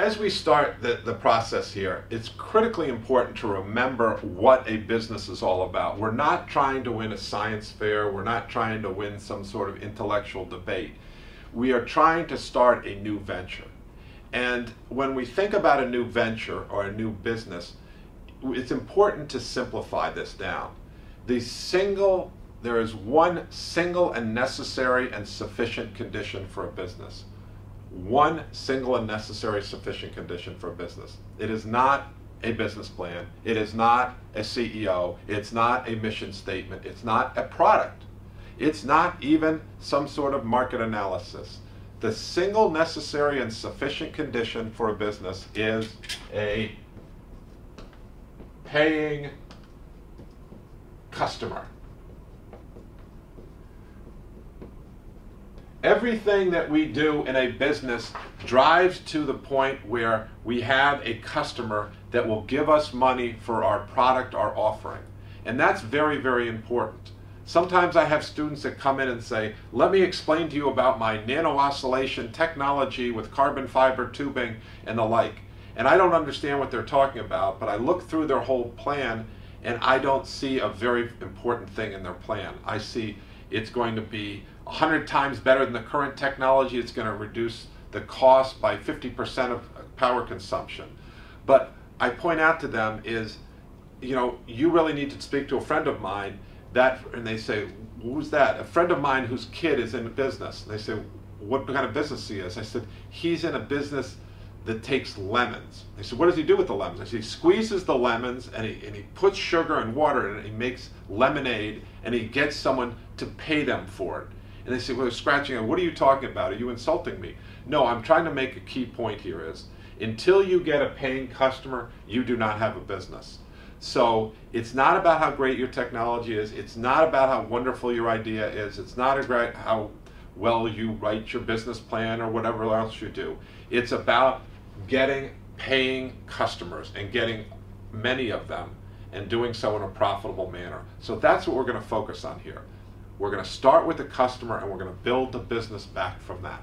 as we start the, the process here, it's critically important to remember what a business is all about. We're not trying to win a science fair, we're not trying to win some sort of intellectual debate. We are trying to start a new venture. And when we think about a new venture or a new business, it's important to simplify this down. The single, there is one single and necessary and sufficient condition for a business one single and necessary sufficient condition for a business. It is not a business plan. It is not a CEO. It's not a mission statement. It's not a product. It's not even some sort of market analysis. The single necessary and sufficient condition for a business is a paying customer. Everything that we do in a business drives to the point where we have a customer that will give us money for our product, our offering. And that's very, very important. Sometimes I have students that come in and say, let me explain to you about my nano oscillation technology with carbon fiber tubing and the like. And I don't understand what they're talking about, but I look through their whole plan and I don't see a very important thing in their plan. I see it's going to be 100 times better than the current technology. It's going to reduce the cost by 50% of power consumption. But I point out to them is, you know, you really need to speak to a friend of mine that, and they say, who's that? A friend of mine whose kid is in business. And they say, what kind of business he is? I said, he's in a business that takes lemons. They said, what does he do with the lemons? I said, he squeezes the lemons and he, and he puts sugar and water in it and he makes lemonade and he gets someone to pay them for it. And they say, well, scratching, what are you talking about? Are you insulting me? No, I'm trying to make a key point here is, until you get a paying customer, you do not have a business. So it's not about how great your technology is. It's not about how wonderful your idea is. It's not about how well you write your business plan or whatever else you do. It's about getting paying customers and getting many of them and doing so in a profitable manner. So that's what we're going to focus on here. We're going to start with the customer and we're going to build the business back from that.